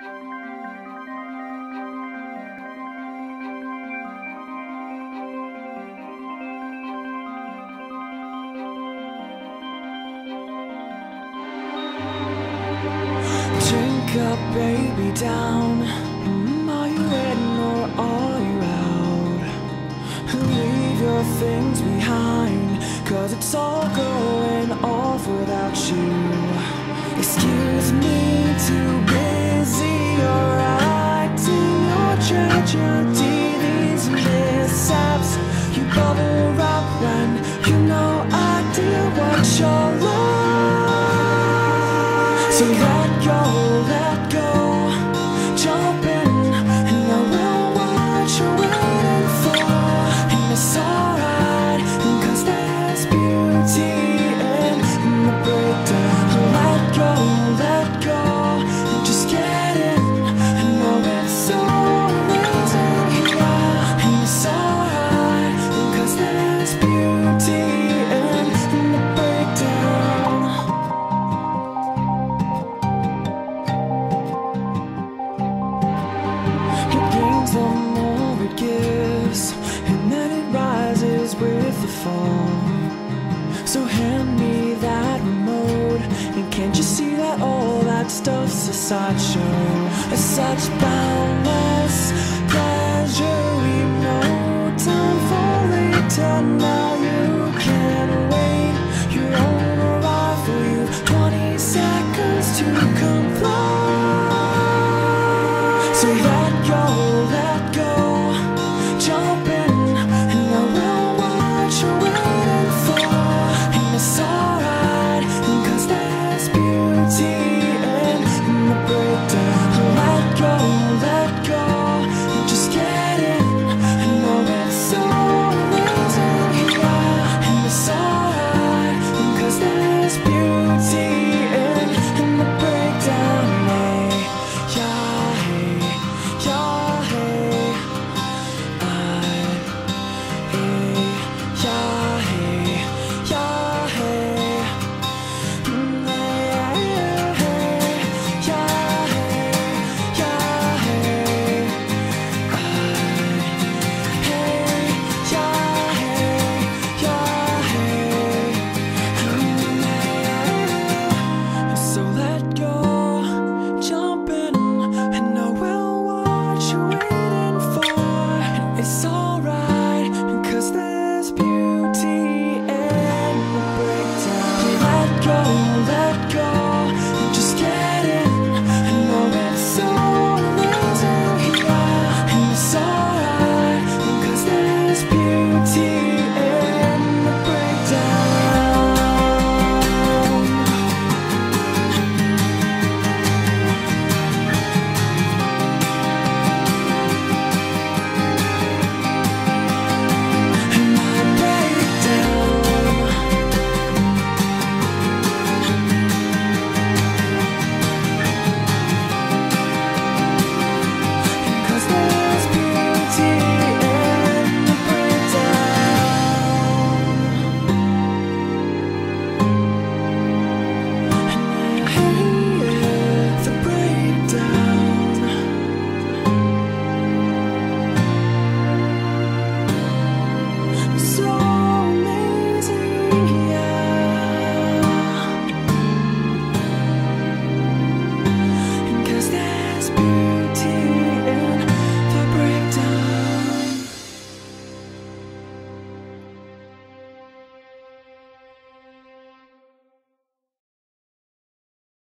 Drink up, baby, down. Mm, are you in or are you out? Leave your things behind, cause it's all going off without you. Excuse me. So hand me that remote, and can't you see that all that stuff's a sideshow, a such? Oh.